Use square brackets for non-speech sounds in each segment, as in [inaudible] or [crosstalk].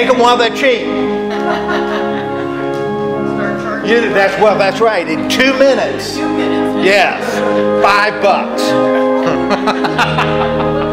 Take them while they're cheap. You, that's well, that's right. In two minutes. Two minutes. Yes, five bucks. [laughs]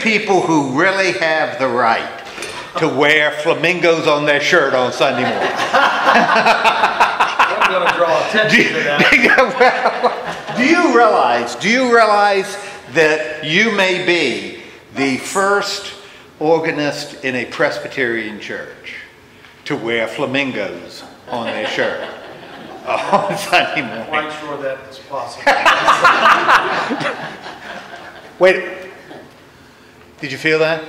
people who really have the right to wear flamingos on their shirt on Sunday morning. I'm going to draw Do attention you, to that. [laughs] do you realize, do you realize that you may be the first organist in a Presbyterian church to wear flamingos on their shirt [laughs] on Sunday morning? Quite sure that is possible. [laughs] Wait, did you feel that?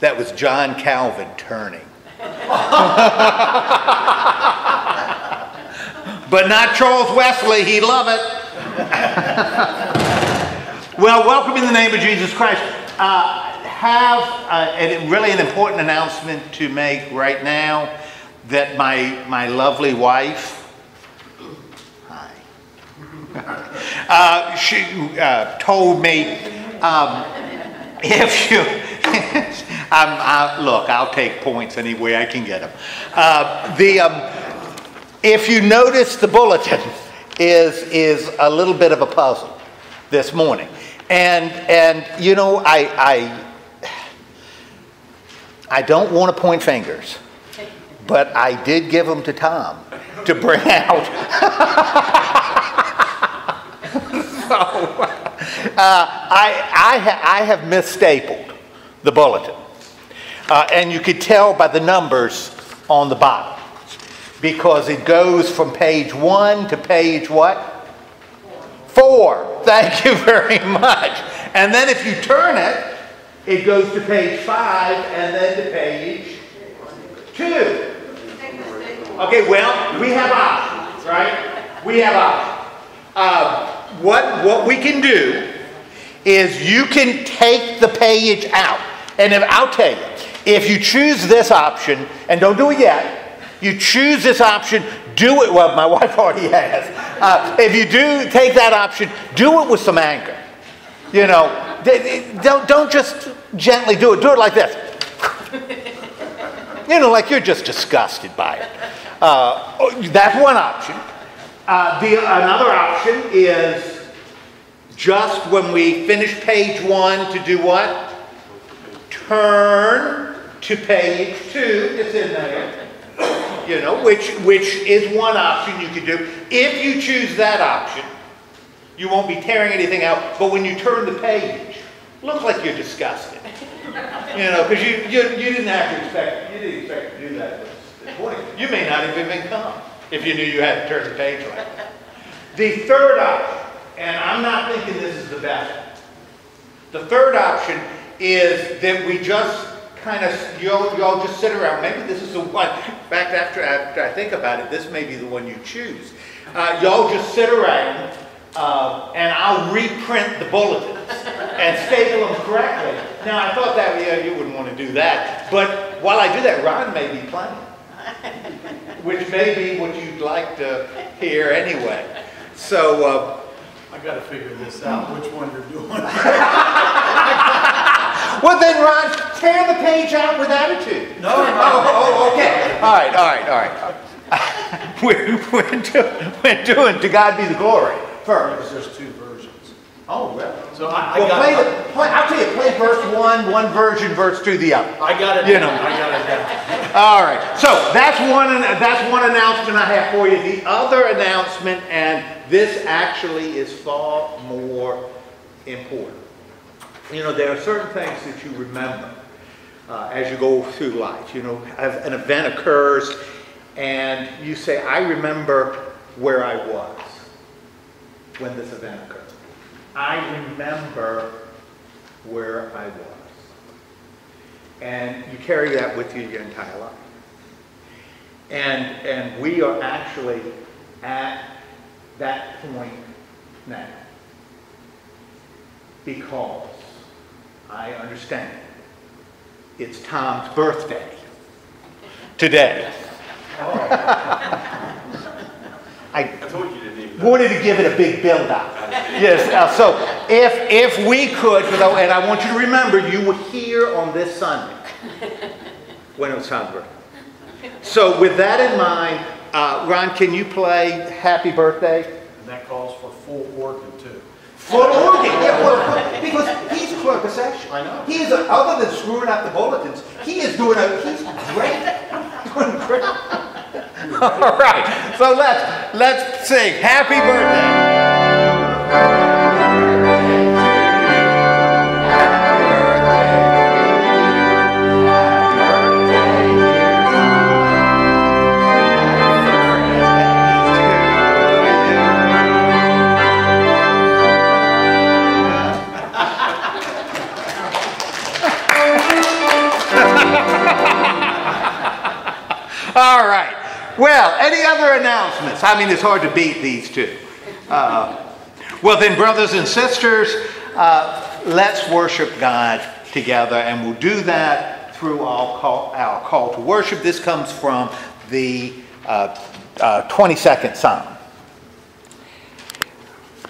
That was John Calvin turning. [laughs] but not Charles Wesley, he loved it. [laughs] well, welcome in the name of Jesus Christ. Uh, have uh, really an important announcement to make right now that my, my lovely wife, hi, [laughs] uh, she uh, told me um, [laughs] if you, [laughs] um, uh, look, I'll take points any way I can get them. Uh, the, um, if you notice, the bulletin is is a little bit of a puzzle this morning, and and you know I I I don't want to point fingers, but I did give them to Tom to bring [laughs] out. so [laughs] I, I, ha- I have misstapled the bulletin. Uh, and you could tell by the numbers on the bottom because it goes from page one to page what? Four. Thank you very much. And then if you turn it, it goes to page five and then to page two. Okay, well, we have options, right? We have options. Uh, what, what we can do is you can take the page out. And if, I'll tell you, if you choose this option, and don't do it yet, you choose this option, do it, well, my [laughs] wife already has. Uh, if you do take that option, do it with some anger. You know, don't, don't just gently do it, do it like this. [laughs] You know, like you're just disgusted by it. Uh, that's one option. Uh, the, another option is just when we finish page one to do what? Turn to page two. It's in there. You know, which, which is one option you could do. If you choose that option, you won't be tearing anything out, but when you turn the page, look like you're disgusted. You know, because you, you, you didn't have to expect, you didn't expect to do that. You may not have even come if you knew you had to turn the page like that. The third option, and I'm not thinking this is the best. The third option is that we just kind of, y'all, you'll just sit around. Maybe this is the one. In fact, after, after I think about it, this may be the one you choose. Uh, y'all just sit around uh, and I'll reprint the bulletins and staple them correctly. Now, I thought that, yeah, you wouldn't want to do that. But while I do that, Ron may be playing, which may be what you'd like to hear anyway. So, uh, I gotta figure this out, which one you're doing. [laughs] well then, Ron, tear the page out with attitude. No, no. Oh, oh, okay. All right, all right, all right. [laughs] we're, we're, do, we're doing To God Be the Glory first. There's two versions. Oh, well. So I, I Well, got play it. the, play, I'll tell you, play verse one, one version, verse two, the other. I got it. You know. I got it down. [laughs] All right, so that's one, that's one announcement I have for you. The other announcement, and this actually is far more important. You know, there are certain things that you remember uh, as you go through life. You know, an event occurs, and you say, I remember where I was when this event occurred. I remember where I was. And you carry that with you your entire life. And, and we are actually at that point now. Because I understand it's Tom's birthday today. [laughs] Oh. [laughs] I told you didn't wanted to give it a big build up. Yes, uh, so if, if we could, I- and I want you to remember, you were here on this Sunday when it was Tom's. So with that in mind, uh, Ron, can you play Happy Birthday? And that calls for full organ too. Full organ, yeah, well, because he's clerk of session. I know. He is, a- other than screwing up the bulletins, he is doing a, he's great. [laughs] Doing great. [laughs] All right, so let's, let's sing Happy Birthday. Announcements? I mean, it's hard to beat these two. Uh, well, then, brothers and sisters, uh, let's worship God together, and we'll do that through our call, our call to worship. This comes from the uh, uh, 22nd Psalm.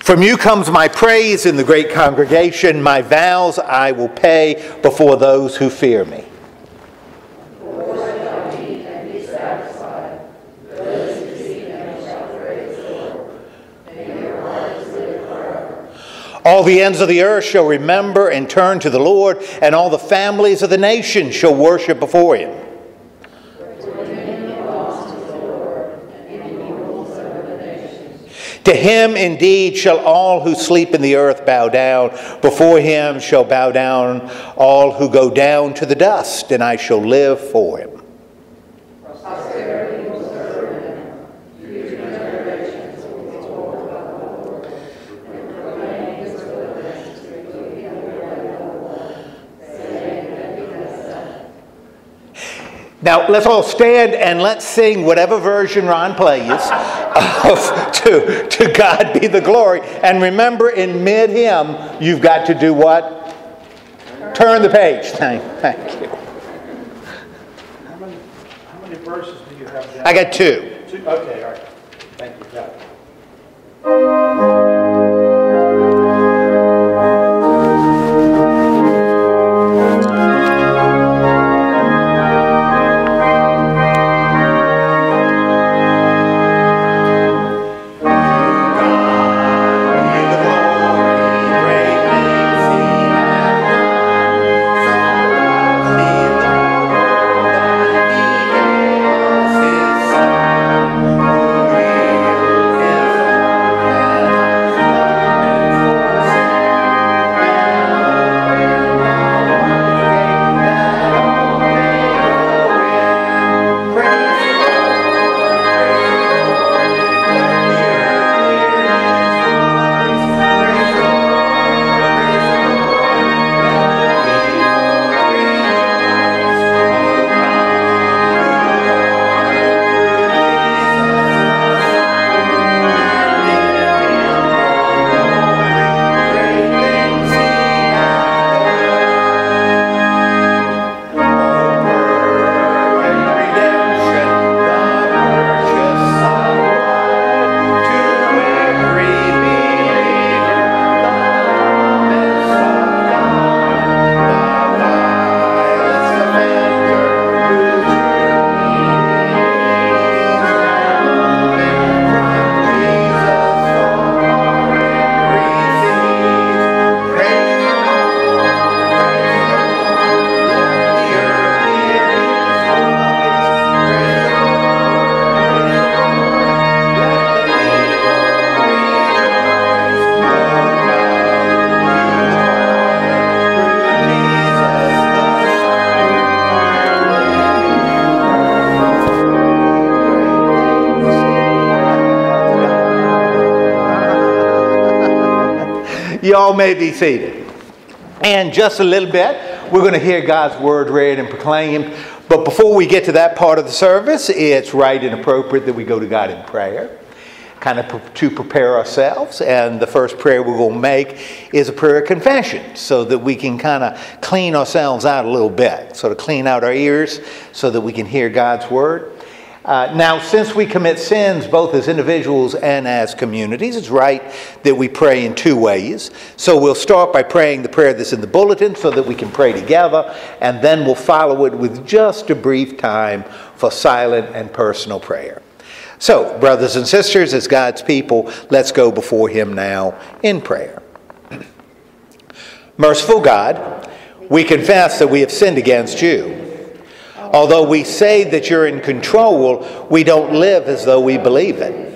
From you comes my praise in the great congregation. My vows I will pay before those who fear me. All the ends of the earth shall remember and turn to the Lord, and all the families of the nations shall worship before him. To him indeed shall all who sleep in the earth bow down. Before him shall bow down all who go down to the dust, and I shall live for him. Now, let's all stand and let's sing whatever version Ron plays of to, to God be the glory. And remember, in mid hymn, you've got to do what? Turn the page. Thank, thank you. How many, how many verses do you have down? I got two. Two, okay, all right. Thank you, got. Y'all may be seated. And just a little bit, we're going to hear God's word read and proclaimed. But before we get to that part of the service, it's right and appropriate that we go to God in prayer, kind of to prepare ourselves. And the first prayer we're going to make is a prayer of confession so that we can kind of clean ourselves out a little bit, sort of clean out our ears so that we can hear God's word. Uh, now, since we commit sins both as individuals and as communities, it's right that we pray in two ways. So we'll start by praying the prayer that's in the bulletin so that we can pray together, and then we'll follow it with just a brief time for silent and personal prayer. So, brothers and sisters, as God's people, let's go before Him now in prayer. [clears throat] Merciful God, we confess that we have sinned against you. Although we say that you're in control, we don't live as though we believe it.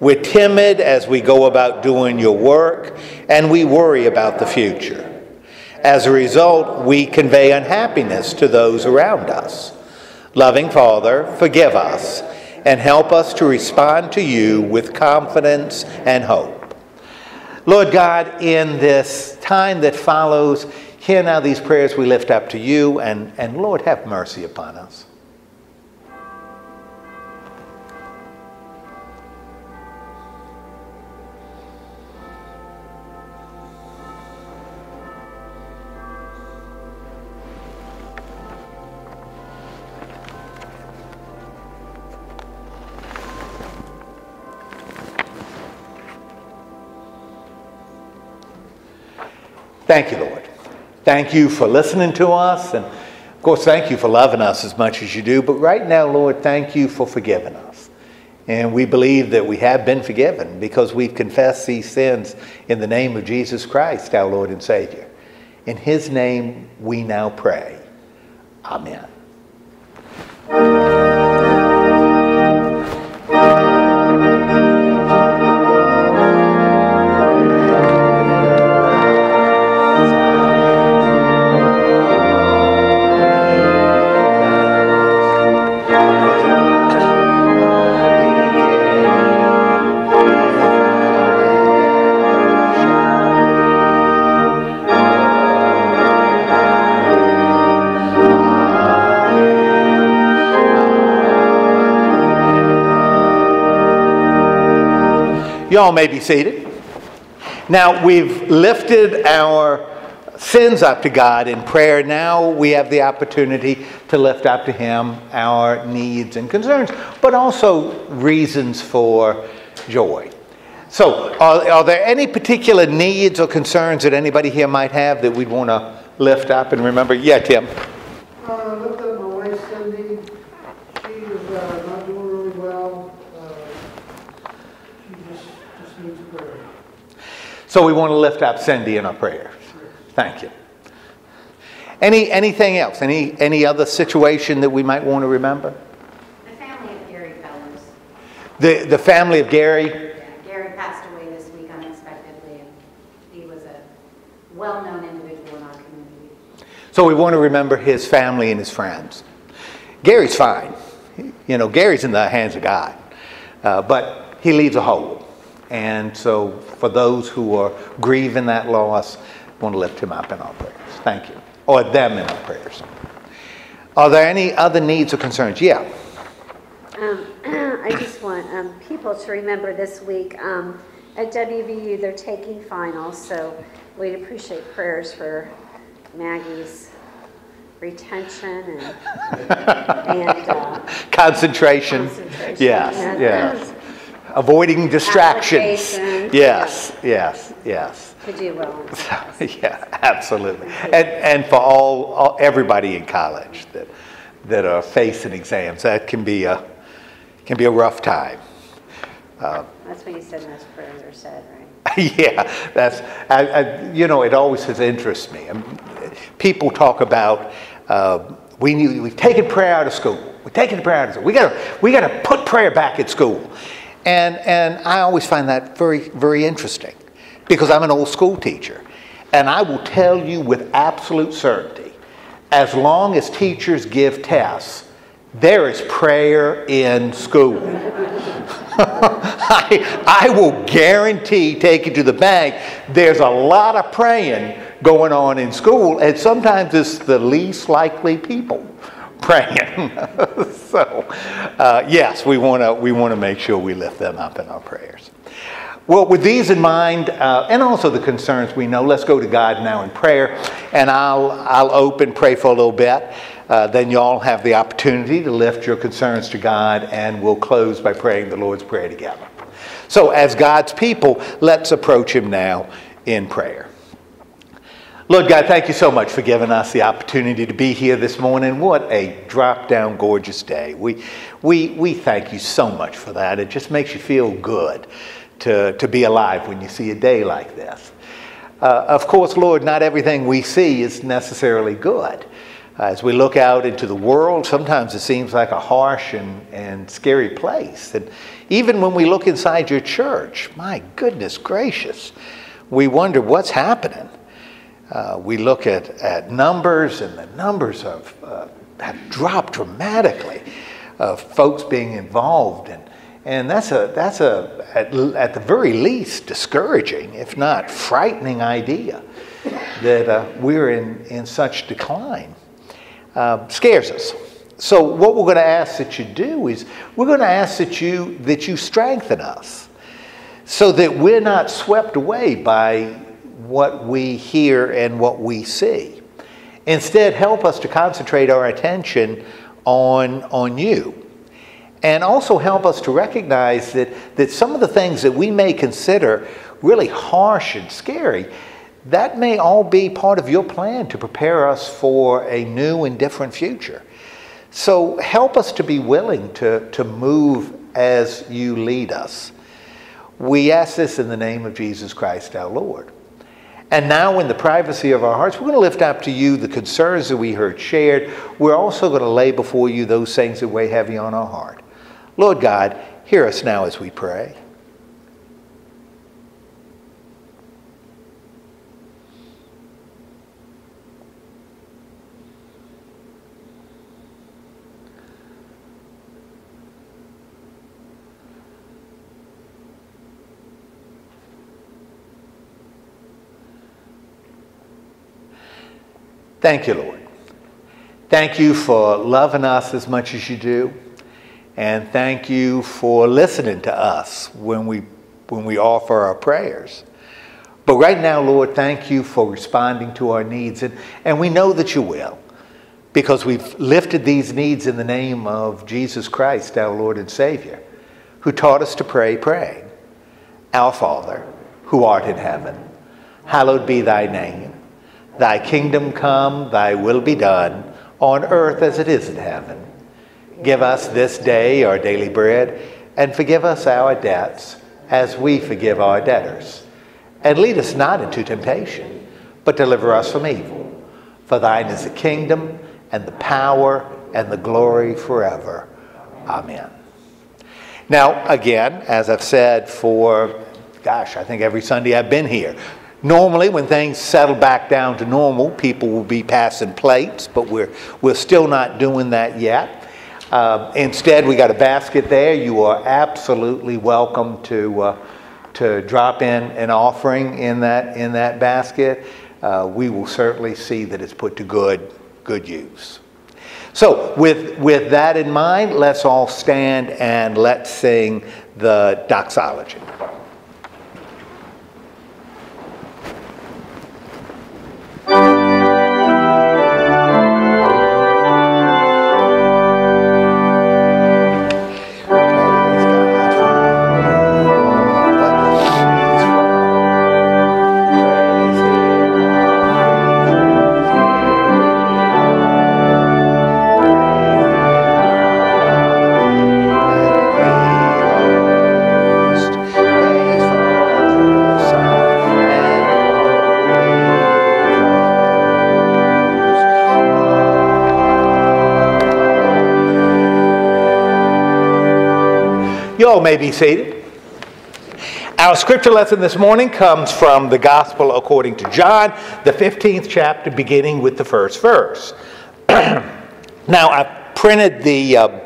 We're timid as we go about doing your work, and we worry about the future. As a result, we convey unhappiness to those around us. Loving Father, forgive us and help us to respond to you with confidence and hope. Lord God, in this time that follows, Hear now these prayers we lift up to you, and, and Lord, have mercy upon us. Thank you, Lord. Thank you for listening to us. And of course, thank you for loving us as much as you do. But right now, Lord, thank you for forgiving us. And we believe that we have been forgiven because we've confessed these sins in the name of Jesus Christ, our Lord and Savior. In his name, we now pray. Amen. You all may be seated. Now, we've lifted our sins up to God in prayer. Now we have the opportunity to lift up to Him our needs and concerns, but also reasons for joy. So, are, are there any particular needs or concerns that anybody here might have that we'd want to lift up and remember? Yeah, Tim. Uh, looked at my wife Cindy. She is uh, not doing really well. Uh, she just, just needs prayer. So we want to lift up Cindy in our prayers. Thank you. Any anything else? Any any other situation that we might want to remember? The family of Gary Fellows. The the family of Gary. Gary passed away this week unexpectedly, and he was a well-known individual in our community. So we want to remember his family and his friends. Gary's fine. You know, Gary's in the hands of God, uh, but he leaves a hole. And so for those who are grieving that loss, we want to lift him up in our prayers. Thank you. Or them in our prayers. Are there any other needs or concerns? Yeah. Um, [clears throat] I just want um, people to remember this week um, at WVU they're taking finals, so we'd appreciate prayers for Maggie's retention and, [laughs] and uh, Concentration. Concentration, Yes, yeah. yes. [clears throat] Avoiding distractions. Yes, yes, yes. to do well. [laughs] Yeah, absolutely. And, and for all, all, everybody in college that, that are facing exams, that can be a, can be a rough time. That's when you said most prayers are said, right? [laughs] yeah, that's, I, I, you know, it always has interested me. Um, people talk about, uh, we need, we've taken prayer out of school. We've taken prayer out of school. We gotta, we gotta put prayer back at school. And, and I always find that very, very interesting because I'm an old school teacher. And I will tell you with absolute certainty, as long as teachers give tests, there is prayer in school. [laughs] I, I will guarantee, take it to the bank, there's a lot of praying going on in school, and sometimes it's the least likely people praying. [laughs] so, uh, yes, we want to we want to make sure we lift them up in our prayers. Well, with these in mind, uh, and also the concerns we know, let's go to God now in prayer, and I'll I'll open pray for a little bit. Uh, then you all have the opportunity to lift your concerns to God, and we'll close by praying the Lord's Prayer together. So, as God's people, let's approach Him now in prayer. Lord God, thank you so much for giving us the opportunity to be here this morning. What a drop down gorgeous day. We, we, we thank you so much for that. It just makes you feel good to, to be alive when you see a day like this. Uh, of course, Lord, not everything we see is necessarily good. As we look out into the world, sometimes it seems like a harsh and, and scary place. And even when we look inside your church, my goodness gracious, we wonder what's happening. Uh, we look at, at numbers, and the numbers have, uh, have dropped dramatically of folks being involved. And, and that's, a, that's a, at, at the very least, discouraging, if not frightening idea that uh, we're in, in such decline. Uh, scares us. So what we're going to ask that you do is we're going to ask that you that you strengthen us so that we're not swept away by what we hear and what we see. Instead, help us to concentrate our attention on, on you. And also help us to recognize that, that some of the things that we may consider really harsh and scary, that may all be part of your plan to prepare us for a new and different future. So help us to be willing to, to move as you lead us. We ask this in the name of Jesus Christ our Lord. And now, in the privacy of our hearts, we're going to lift up to you the concerns that we heard shared. We're also going to lay before you those things that weigh heavy on our heart. Lord God, hear us now as we pray. Thank you, Lord. Thank you for loving us as much as you do. And thank you for listening to us when we when we offer our prayers. But right now, Lord, thank you for responding to our needs. And, and we know that you will because we've lifted these needs in the name of Jesus Christ, our Lord and Savior, who taught us to pray, praying, Our Father, who art in heaven, hallowed be thy name. Thy kingdom come, thy will be done, on earth as it is in heaven. Give us this day our daily bread, and forgive us our debts as we forgive our debtors and lead us not into temptation, but deliver us from evil. For thine is the kingdom, and the power, and the glory forever. Amen. Now, again, as I've said for, gosh, I think every Sunday I've been here, normally when things settle back down to normal, people will be passing plates, but we're, we're still not doing that yet. Uh, instead, we got a basket there. You are absolutely welcome to. Uh, to drop in an offering in that, in that basket, uh, we will certainly see that it's put to good, good use. So, with, with that in mind, let's all stand and let's sing the doxology. May be seated. Our scripture lesson this morning comes from the Gospel according to John, the 15th chapter, beginning with the first verse. [clears throat] now, I printed the, uh,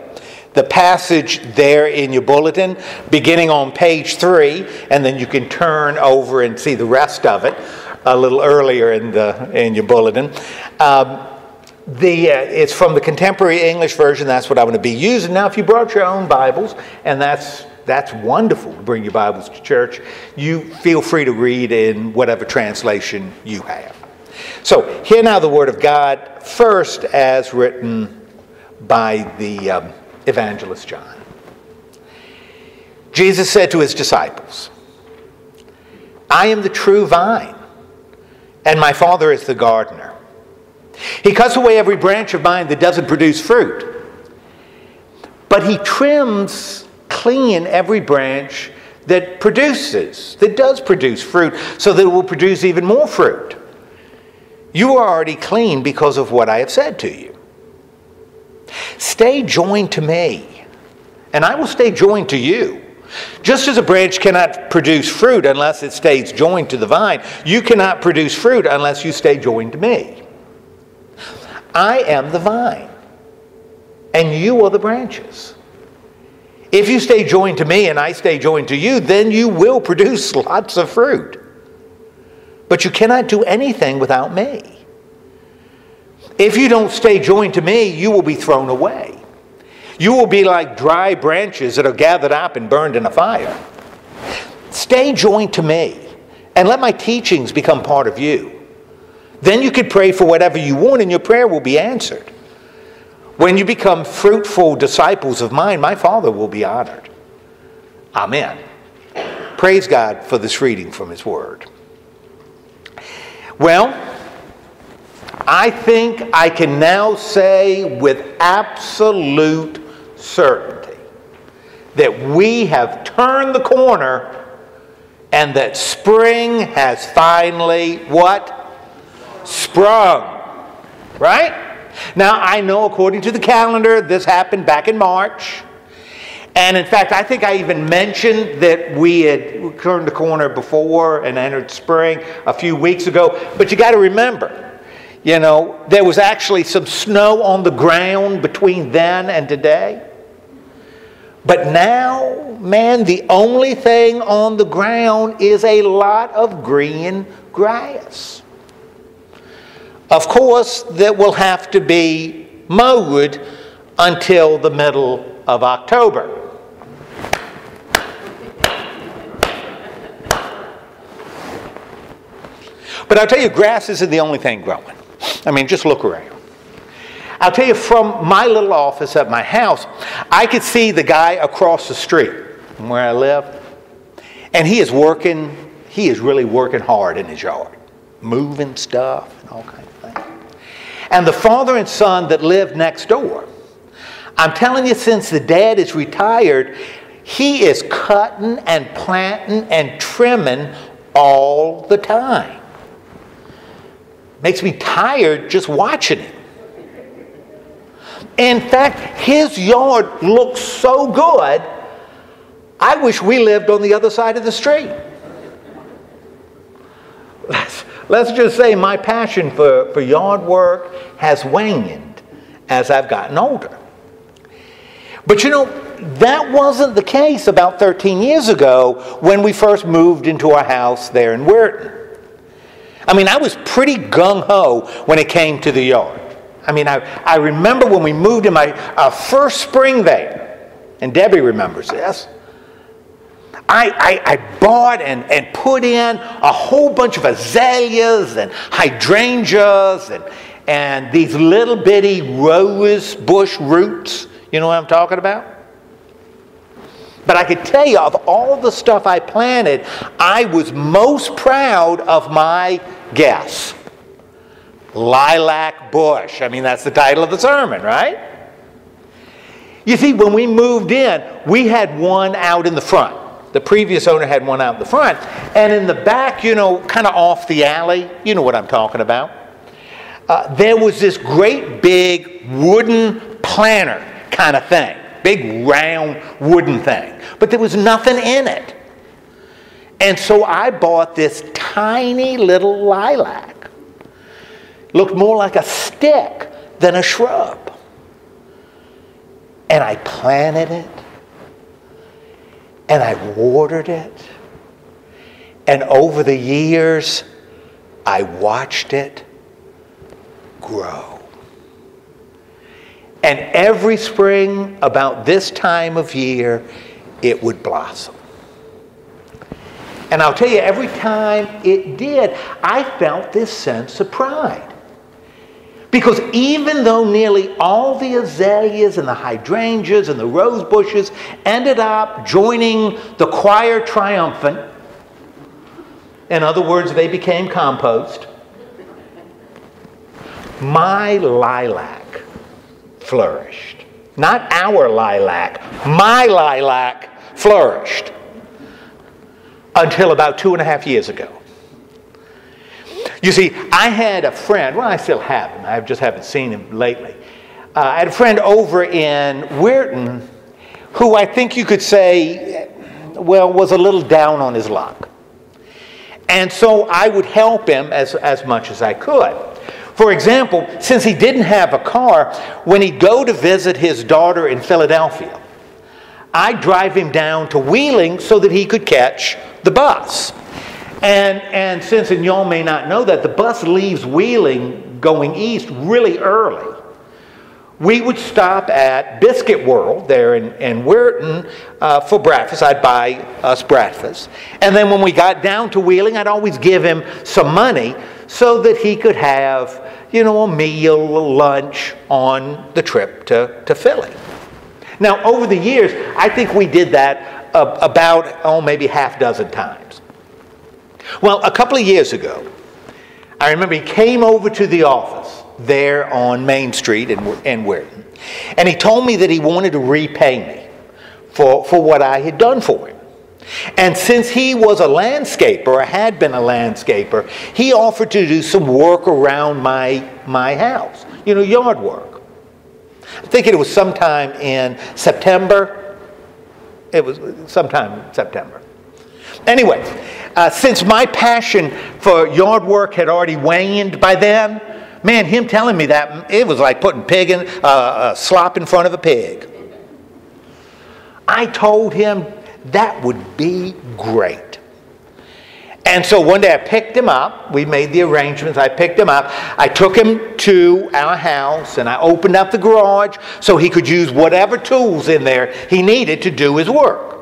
the passage there in your bulletin, beginning on page three, and then you can turn over and see the rest of it a little earlier in, the, in your bulletin. Um, the, uh, it's from the contemporary English version. That's what I'm going to be using. Now, if you brought your own Bibles, and that's that's wonderful to bring your Bibles to church, you feel free to read in whatever translation you have. So, hear now the Word of God, first as written by the um, evangelist John. Jesus said to his disciples, I am the true vine, and my Father is the gardener. He cuts away every branch of mine that doesn't produce fruit. But he trims clean every branch that produces, that does produce fruit, so that it will produce even more fruit. You are already clean because of what I have said to you. Stay joined to me, and I will stay joined to you. Just as a branch cannot produce fruit unless it stays joined to the vine, you cannot produce fruit unless you stay joined to me. I am the vine, and you are the branches. If you stay joined to me and I stay joined to you, then you will produce [laughs] lots of fruit. But you cannot do anything without me. If you don't stay joined to me, you will be thrown away. You will be like dry branches that are gathered up and burned in a fire. Stay joined to me and let my teachings become part of you. Then you could pray for whatever you want, and your prayer will be answered. When you become fruitful disciples of mine, my Father will be honored. Amen. Praise God for this reading from His Word. Well, I think I can now say with absolute certainty that we have turned the corner and that spring has finally what? sprung. Right? Now, I know according to the calendar, this happened back in March. And in fact, I think I even mentioned that we had turned the corner before and entered spring a few weeks ago. But you got to remember, you know, there was actually some snow on the ground between then and today. But now, man, the only thing on the ground is a lot of green grass of course, that will have to be mowed until the middle of October. But I'll tell you, grass isn't the only thing growing. I mean, just look around. I'll tell you, from my little office at my house, I could see the guy across the street from where I live. And he is working, he is really working hard in his yard, moving stuff and all kinds and the father and son that live next door, I'm telling you, since the dad is retired, he is cutting and planting and trimming all the time. Makes me tired just watching it. In fact, his yard looks so good, I wish we lived on the other side of the street. [laughs] let's just say my passion for, for yard work has waned as I've gotten older. But you know, that wasn't the case about 13 years ago when we first moved into our house there in Weirton. I mean, I was pretty gung ho when it came to the yard. I mean, I, I remember when we moved in my uh, first spring there, and Debbie remembers this. I, I, I, bought and, and put in a whole bunch of azaleas and hydrangeas and, and these little bitty rose bush roots. You know what I'm talking about? But I could tell you, of all the stuff I planted, I was most proud of my guess lilac bush. I mean, that's the title of the sermon, right? You see, when we moved in, we had one out in the front. The previous owner had one out in the front. And in the back, you know, kind of off the alley, you know what I'm talking about, uh, there was this great big wooden planter kind of thing. Big round wooden thing. But there was nothing in it. And so I bought this tiny little lilac looked more like a stick than a shrub. And I planted it, and I watered it, and over the years, I watched it grow. And every spring, about this time of year, it would blossom. And I'll tell you, every time it did, I felt this sense of pride. Because even though nearly all the azaleas and the hydrangeas and the rose bushes ended up joining the choir triumphant, in other words, they became compost, my lilac flourished. Not our lilac, my lilac flourished until about two and a half years ago. You see, I had a friend, well, I still have him, I just haven't seen him lately. Uh, I had a friend over in Weirton who I think you could say, well, was a little down on his luck. And so I would help him as, as much as I could. For example, since he didn't have a car, when he'd go to visit his daughter in Philadelphia, I'd drive him down to Wheeling so that he could catch the bus. And, and since, and y'all may not know that, the bus leaves Wheeling going east really early. We would stop at Biscuit World there in, in Weirton uh, for breakfast. I'd buy us breakfast. And then when we got down to Wheeling, I'd always give him some money so that he could have, you know, a meal, a lunch on the trip to, to Philly. Now, over the years, I think we did that about, oh, maybe half dozen times. Well, a couple of years ago, I remember he came over to the office there on Main Street in, in Weirton, and he told me that he wanted to repay me for, for what I had done for him. And since he was a landscaper, or had been a landscaper, he offered to do some work around my, my house, you know, yard work. I think it was sometime in September. It was sometime in September. Anyway, uh, since my passion for yard work had already waned by then, man, him telling me that, it was like putting pig in, uh, uh, slop in front of a pig. I told him that would be great. And so one day I picked him up. We made the arrangements. I picked him up. I took him to our house and I opened up the garage so he could use whatever tools in there he needed to do his work.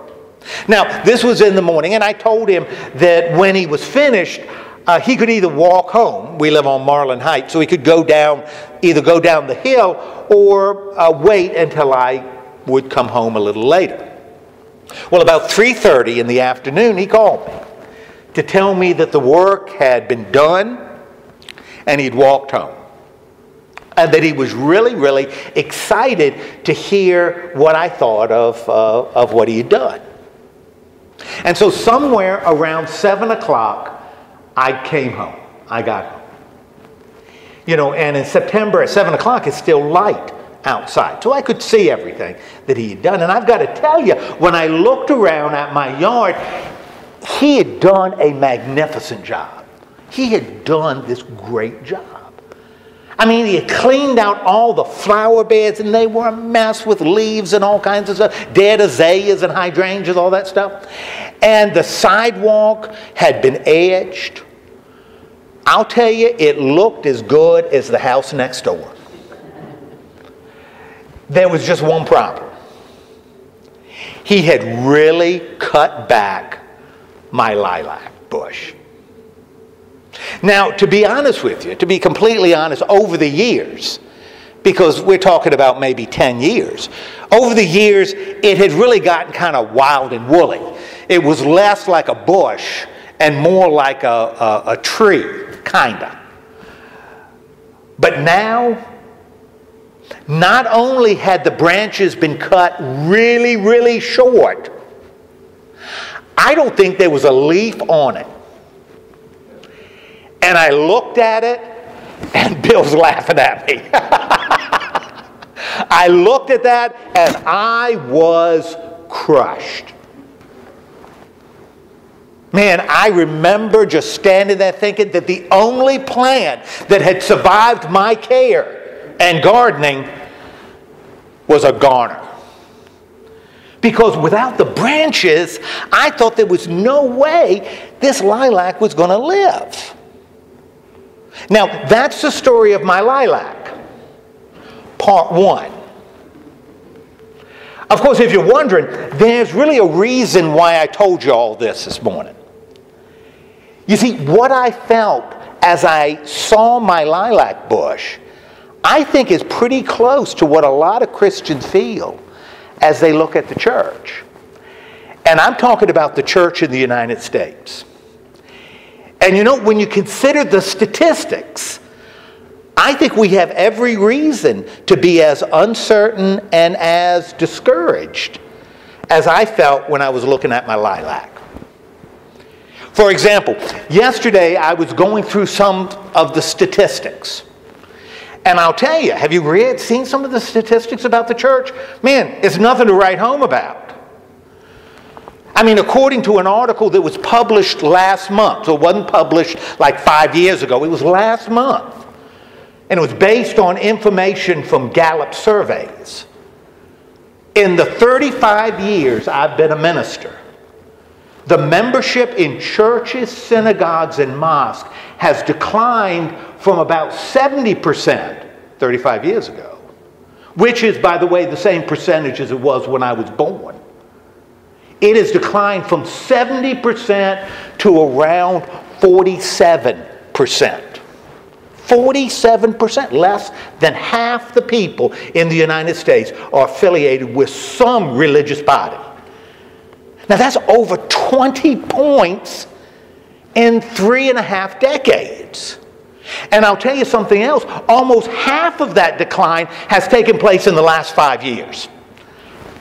Now, this was in the morning, and I told him that when he was finished, uh, he could either walk home. We live on Marlin Heights, so he could go down, either go down the hill or uh, wait until I would come home a little later. Well, about 3:30 in the afternoon, he called me to tell me that the work had been done and he'd walked home. And that he was really, really excited to hear what I thought of, uh, of what he had done. And so, somewhere around 7 o'clock, I came home. I got home. You know, and in September at 7 o'clock, it's still light outside. So I could see everything that he had done. And I've got to tell you, when I looked around at my yard, he had done a magnificent job. He had done this great job. I mean, he cleaned out all the flower beds, and they were a mess with leaves and all kinds of stuff, dead azaleas and hydrangeas, all that stuff. And the sidewalk had been edged. I'll tell you, it looked as good as the house next door. There was just one problem. He had really cut back my lilac bush. Now, to be honest with you, to be completely honest, over the years, because we're talking about maybe 10 years, over the years, it had really gotten kind of wild and woolly. It was less like a bush and more like a, a, a tree, kind of. But now, not only had the branches been cut really, really short, I don't think there was a leaf on it. And I looked at it, and [laughs] Bill's laughing at me. [laughs] I looked at that, and I was crushed. Man, I remember just standing there thinking that the only plant that had survived my care and gardening was a garner. Because without the branches, I thought there was no way this lilac was going to live. Now, that's the story of my lilac, part one. Of course, if you're wondering, there's really a reason why I told you all this this morning. You see, what I felt as I saw my lilac bush, I think is pretty close to what a lot of Christians feel as they look at the church. And I'm talking about the church in the United States. And you know, when you consider the statistics, I think we have every reason to be as uncertain and as discouraged as I felt when I was looking at my lilac. For example, yesterday I was going through some of the statistics. And I'll tell you, have you read, seen some of the statistics about the church? Man, it's nothing to write home about. I mean, according to an article that was published last month, so it wasn't published like five years ago, it was last month. And it was based on information from Gallup surveys. In the 35 years I've been a minister, the membership in churches, synagogues, and mosques has declined from about 70% 35 years ago, which is, by the way, the same percentage as it was when I was born. It has declined from 70% to around 47%. 47%, less than half the people in the United States are affiliated with some religious body. Now, that's over 20 points in three and a half decades. And I'll tell you something else almost half of that decline has taken place in the last five years.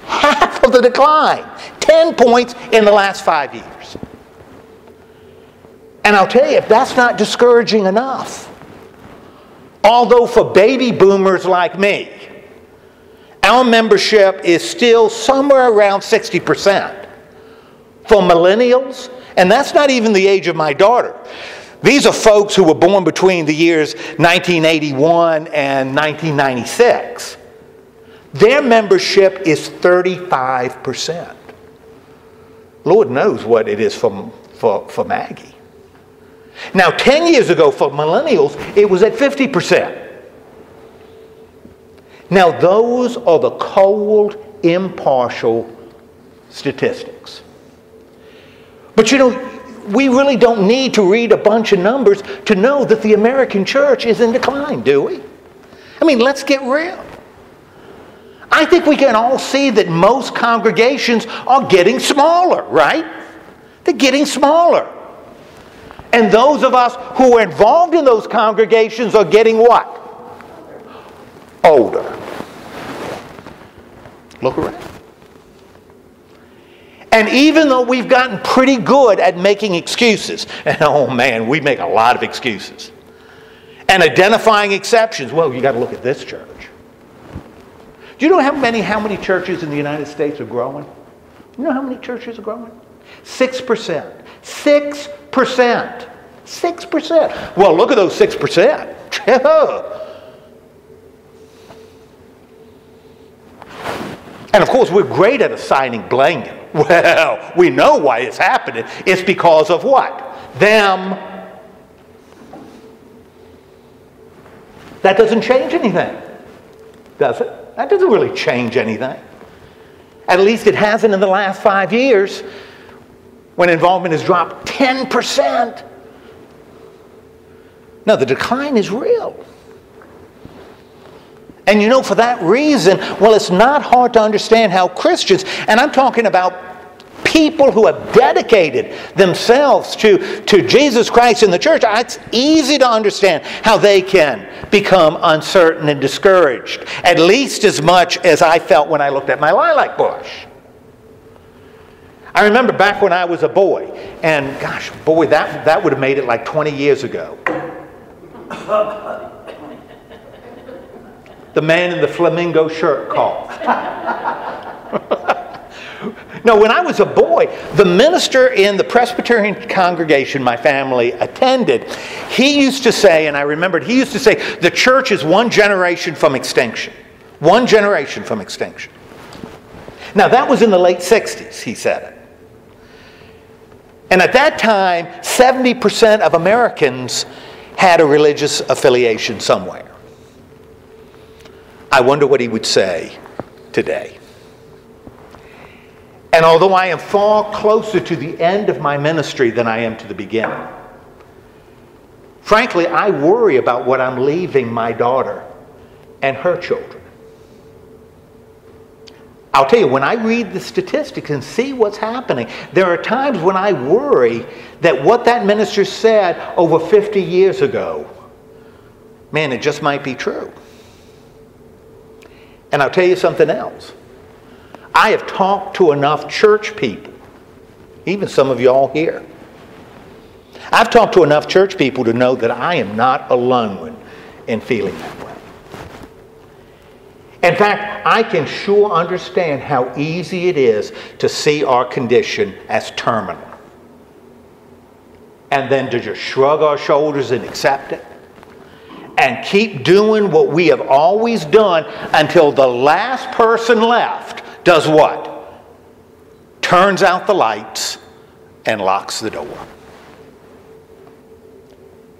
Half of the decline, 10 points in the last five years. And I'll tell you, if that's not discouraging enough, although for baby boomers like me, our membership is still somewhere around 60%. For millennials, and that's not even the age of my daughter. These are folks who were born between the years 1981 and 1996. Their membership is 35%. Lord knows what it is for, for, for Maggie. Now, 10 years ago for millennials, it was at 50%. Now, those are the cold, impartial statistics. But you know, we really don't need to read a bunch of numbers to know that the American church is in decline, do we? I mean, let's get real. I think we can all see that most congregations are getting smaller, right? They're getting smaller. And those of us who are involved in those congregations are getting what? Older. Look around. And even though we've gotten pretty good at making excuses, [laughs] and oh man, we make a lot of excuses, and identifying exceptions, well, you got to look at this church. Do you know how many, how many churches in the United States are growing? You know how many churches are growing? 6%. 6%. 6%. Well, look at those 6%. [laughs] and of course, we're great at assigning blame. [laughs] Well, we know why it's happening. It's because of what? Them. That doesn't change anything, does it? That doesn't really change anything. At least it hasn't in the last five years when involvement has dropped 10%. No, the decline is real. And you know, for that reason, well, it's not hard to understand how Christians, and I'm talking about people who have dedicated themselves to, to Jesus Christ in the church, it's easy to understand how they can become uncertain and discouraged, at least as much as I felt when I looked at my lilac bush. I remember back when I was a boy, and gosh, boy, that, that would have made it like 20 years ago. the man in the flamingo shirt called. [laughs] No, when I was a boy, the minister in the Presbyterian congregation my family attended, he used to say, and I remembered, he used to say, the church is one generation from extinction. One generation from extinction. Now, that was in the late 60s, he said it. And at that time, 70% of Americans had a religious affiliation somewhere. I wonder what he would say today. And although I am far closer to the end of my ministry than I am to the beginning, frankly, I worry about what I'm leaving my daughter and her children. I'll tell you, when I read the statistics and see what's happening, there are times when I worry that what that minister said over 50 years ago, man, it just might be true. And I'll tell you something else. I have talked to enough church people, even some of y'all here. I've talked to enough church people to know that I am not alone in feeling that way. In fact, I can sure understand how easy it is to see our condition as terminal. And then to just shrug our shoulders and accept it. And keep doing what we have always done until the last person left does what? Turns out the lights and locks the door.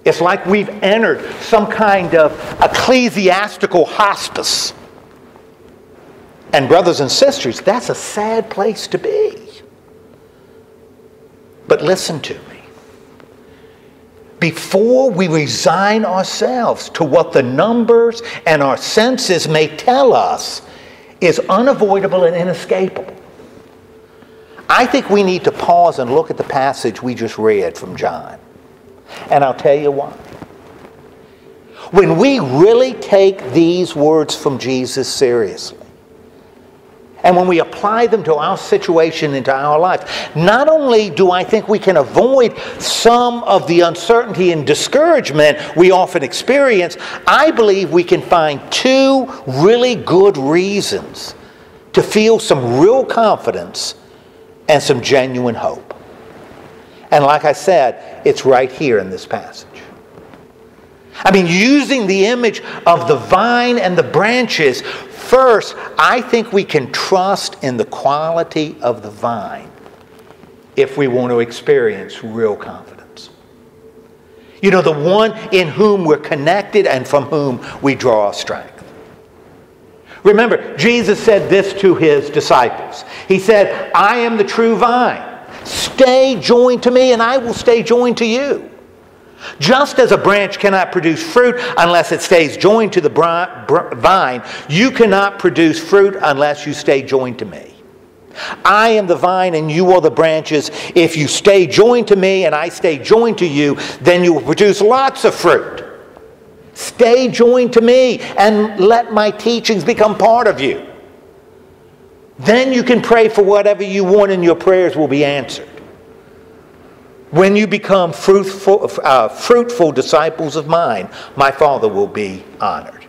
It's like we've entered some kind of ecclesiastical hospice. And, brothers and sisters, that's a sad place to be. But listen to me. Before we resign ourselves to what the numbers and our senses may tell us, is unavoidable and inescapable. I think we need to pause and look at the passage we just read from John. And I'll tell you why. When we really take these words from Jesus seriously, and when we apply them to our situation into our life, not only do I think we can avoid some of the uncertainty and discouragement we often experience, I believe we can find two really good reasons to feel some real confidence and some genuine hope. And like I said, it's right here in this passage. I mean, using the image of the vine and the branches First, I think we can trust in the quality of the vine if we want to experience real confidence. You know, the one in whom we're connected and from whom we draw strength. Remember, Jesus said this to his disciples He said, I am the true vine, Stay joined to me, and I will stay joined to you. Just as a branch cannot produce fruit unless it stays joined to the vine, you cannot produce fruit unless you stay joined to me. I am the vine and you are the branches. If you stay joined to me and I stay joined to you, then you will produce lots of fruit. Stay joined to me and let my teachings become part of you. Then you can pray for whatever you want and your prayers will be answered. When you become fruitful, uh, fruitful disciples of mine, my Father will be honored.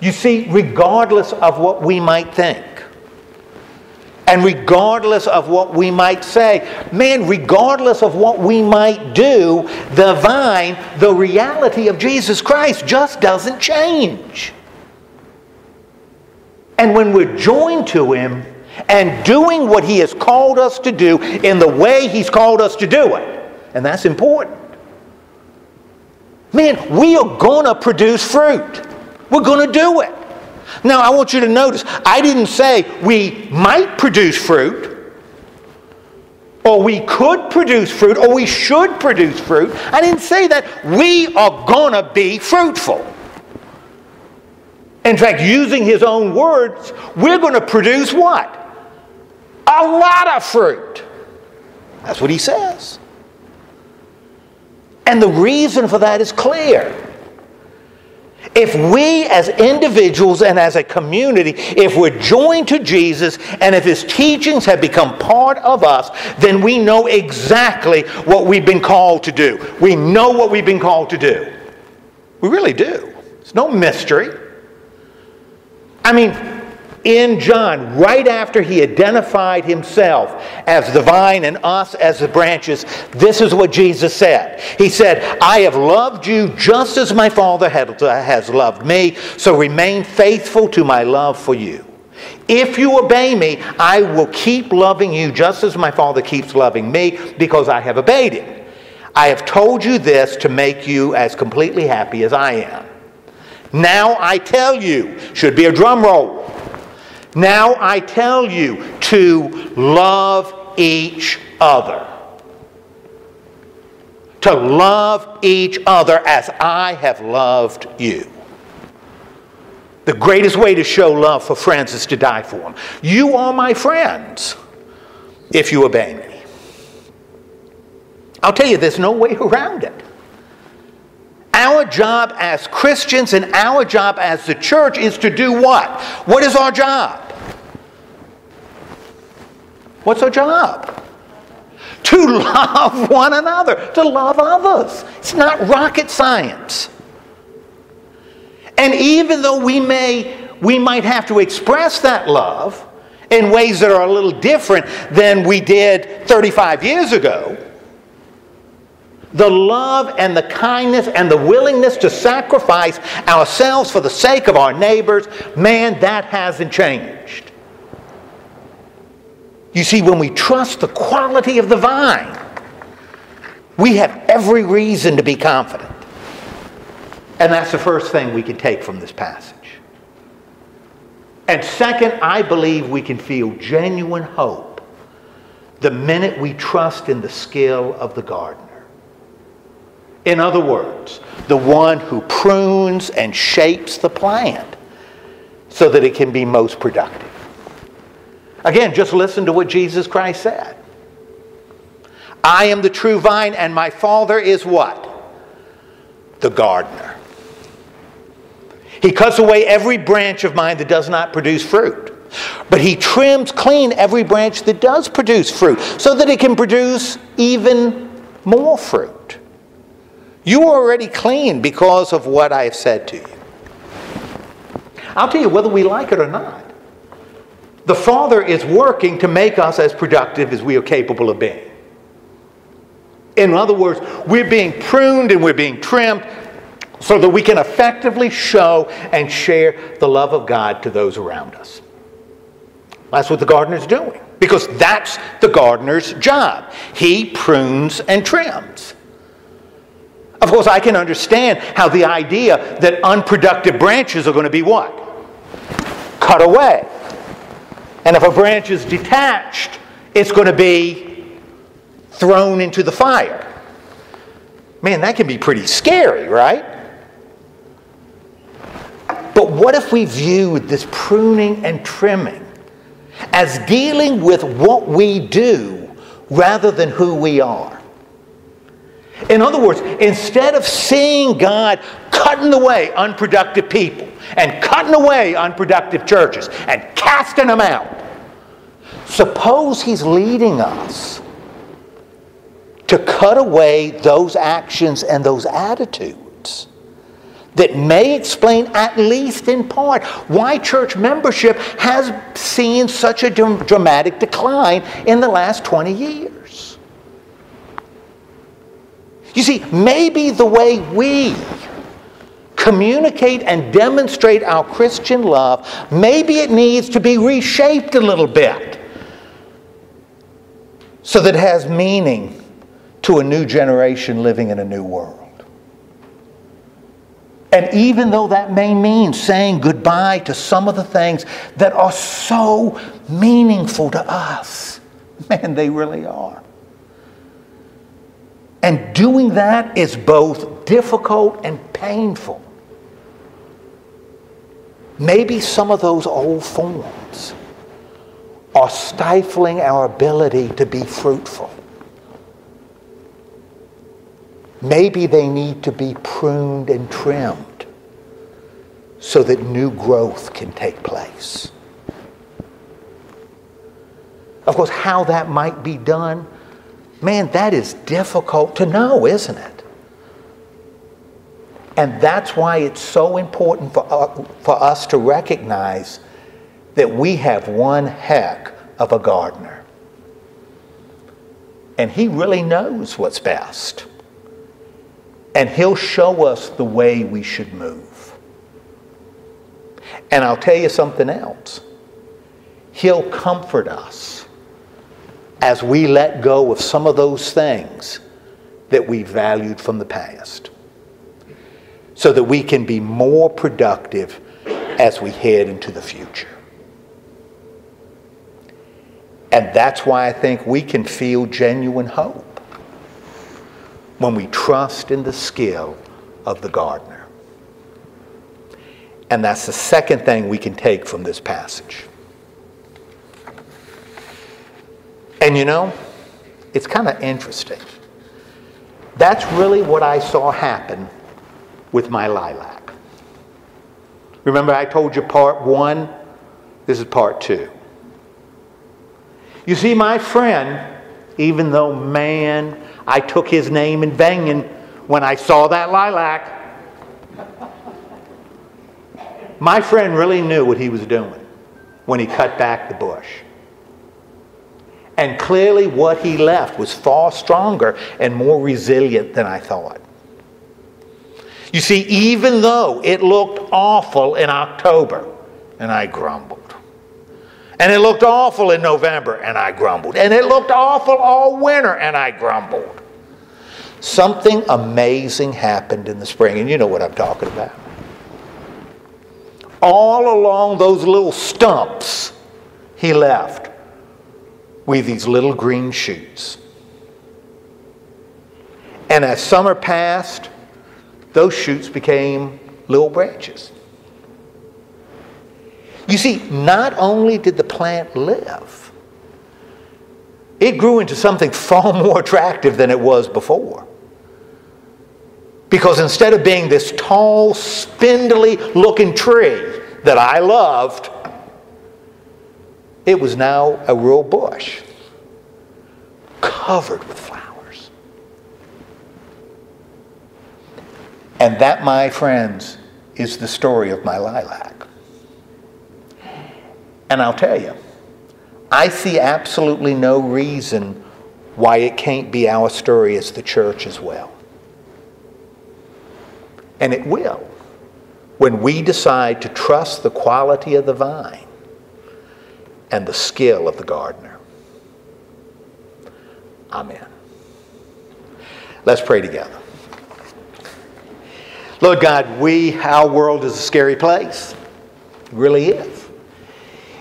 You see, regardless of what we might think, and regardless of what we might say, man, regardless of what we might do, the vine, the reality of Jesus Christ just doesn't change. And when we're joined to Him and doing what He has called us to do in the way He's called us to do it, and that's important, man, we are going to produce fruit. We're going to do it. Now, I want you to notice, I didn't say we might produce fruit, or we could produce fruit, or we should produce fruit. I didn't say that. We are going to be fruitful. In fact, using his own words, we're going to produce what? A lot of fruit. That's what he says. And the reason for that is clear. If we as individuals and as a community, if we're joined to Jesus and if his teachings have become part of us, then we know exactly what we've been called to do. We know what we've been called to do. We really do. It's no mystery. I mean, in John, right after he identified himself as the vine and us as the branches, this is what Jesus said. He said, I have loved you just as my Father has loved me, so remain faithful to my love for you. If you obey me, I will keep loving you just as my Father keeps loving me because I have obeyed him. I have told you this to make you as completely happy as I am. Now I tell you, should be a drum roll. Now I tell you to love each other. To love each other as I have loved you. The greatest way to show love for friends is to die for them. You are my friends if you obey me. I'll tell you, there's no way around it. Our job as Christians and our job as the church is to do what? What is our job? What's our job? To [laughs] love one another, to love others. It's not rocket science. And even though we may we might have to express that love in ways that are a little different than we did 35 years ago, the love and the kindness and the willingness to sacrifice ourselves for the sake of our neighbors, man, that hasn't changed. You see, when we trust the quality of the vine, we have every reason to be confident. And that's the first thing we can take from this passage. And second, I believe we can feel genuine hope the minute we trust in the skill of the gardener. In other words, the one who prunes and shapes the plant so that it can be most productive. Again, just listen to what Jesus Christ said. I am the true vine, and my Father is what? The gardener. He cuts away every branch of mine that does not produce fruit. But he trims clean every branch that does produce fruit so that it can produce even more fruit. You are already clean because of what I have said to you. I'll tell you whether we like it or not. The Father is working to make us as productive as we are capable of being. In other words, we're being pruned and we're being trimmed so that we can effectively show and share the love of God to those around us. That's what the gardener's doing because that's the gardener's job. He prunes and trims. Of course, I can understand how the idea that unproductive branches are going to be what? Cut away. And if a branch is detached, it's going to be thrown into the fire. Man, that can be pretty scary, right? But what if we viewed this pruning and trimming as dealing with what we do rather than who we are? In other words, instead of seeing God cutting away unproductive people and cutting away unproductive churches and casting them out, suppose He's leading us to cut away those actions and those attitudes that may explain, at least in part, why church membership has seen such a dramatic decline in the last 20 years. You see, maybe the way we communicate and demonstrate our Christian love, maybe it needs to be reshaped a little bit so that it has meaning to a new generation living in a new world. And even though that may mean saying goodbye to some of the things that are so meaningful to us, [laughs] man, they really are. And doing that is both difficult and painful. Maybe some of those old forms are stifling our ability to be fruitful. Maybe they need to be pruned and trimmed so that new growth can take place. Of course, how that might be done, man, that is difficult to know, isn't it? And that's why it's so important for, uh, for us to recognize that we have one heck of a gardener. And he really knows what's best and He'll show us the way we should move. And I'll tell you something else. He'll comfort us as we let go of some of those things that we valued from the past so that we can be more productive as we head into the future. And that's why I think we can feel genuine hope when we trust in the skill of the gardener. And that's the second thing we can take from this passage. And you know, it's kind of interesting. That's really what I saw happen with my lilac. Remember, I told you part one? This is part two. You see, my friend, even though man I took his name in vain when I saw that lilac. My friend really knew what he was doing when he cut back the bush. And clearly, what he left was far stronger and more resilient than I thought. You see, even though it looked awful in October, and I grumbled, and it looked awful in November, and I grumbled. And it looked awful all winter, and I grumbled. Something amazing happened in the spring, and you know what I'm talking about. All along those little stumps he left with these little green shoots. And as summer passed, those shoots became little branches. You see, not only did the plant live, it grew into something [laughs] far more attractive than it was before. Because instead of being this tall, spindly looking tree that I loved, it was now a real bush covered with flowers. And that, my friends, is the story of my lilac. And I'll tell you, I see absolutely no reason why it can't be our story as the church as well. And it will when we decide to trust the quality of the vine and the skill of the gardener. Amen. Let's pray together. Lord God, we, our world is a scary place. It really is.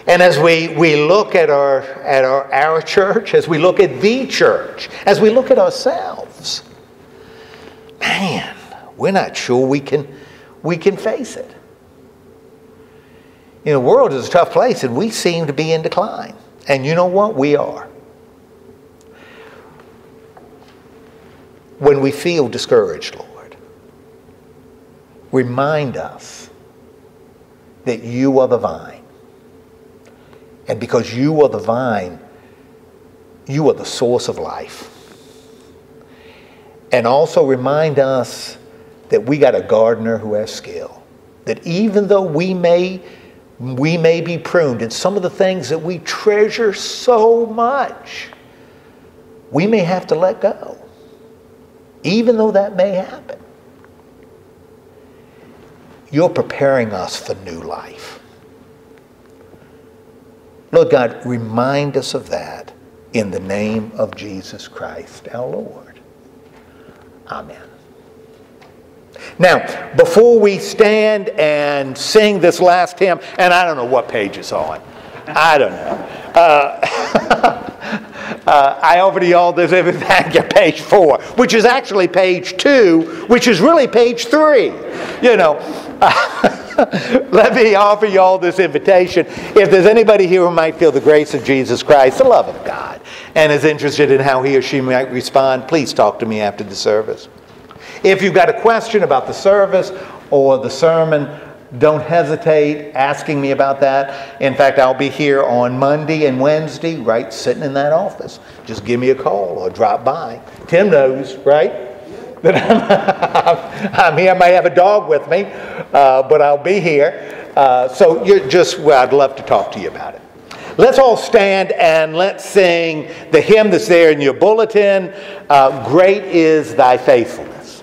And as we, we look at, our, at our, our church, as we look at the church, as we look at ourselves, man, we're not sure we can, we can face it. You know, the world is a tough place and we seem to be in decline. And you know what? We are. When we feel discouraged, Lord, remind us that you are the vine. And because you are the vine, you are the source of life. And also remind us that we got a gardener who has skill. That even though we may we may be pruned in some of the things that we treasure so much, we may have to let go, even though that may happen. You're preparing us for new life. Lord God, remind us of that in the name of Jesus Christ our Lord. Amen. Now, before we stand and sing this last hymn, and I don't know what page it's on, I don't know. Uh, [laughs] uh, I offer to y'all this everything at page four, which is actually page two, which is really page three. You know, [laughs] let me offer y'all this invitation. If there's anybody here who might feel the grace of Jesus Christ, the love of God, and is interested in how he or she might respond, please talk to me after the service. If you've got a question about the service or the sermon, don't hesitate asking me about that. In fact, I'll be here on Monday and Wednesday, right, sitting in that office. Just give me a call or drop by. Tim knows, right? That I'm, [laughs] I'm here. I may have a dog with me, uh, but I'll be here. Uh, so you're just, well, I'd love to talk to you about it. Let's all stand and let's sing the hymn that's there in your bulletin uh, Great is Thy Faithfulness.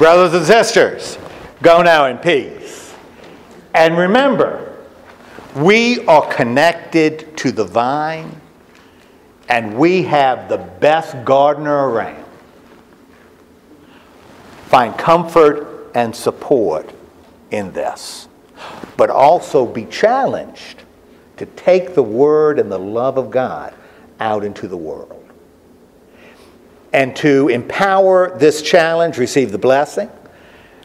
Brothers and sisters, go now in peace. And remember, we are connected to the vine, and we have the best gardener around. Find comfort and support in this. but also be challenged to take the word and the love of God out into the world. And to empower this challenge, receive the blessing.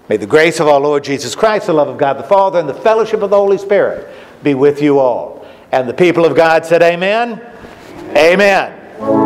May the grace of our Lord Jesus Christ, the love of God the Father, and the fellowship of the Holy Spirit be with you all. And the people of God said, Amen. Amen. Amen.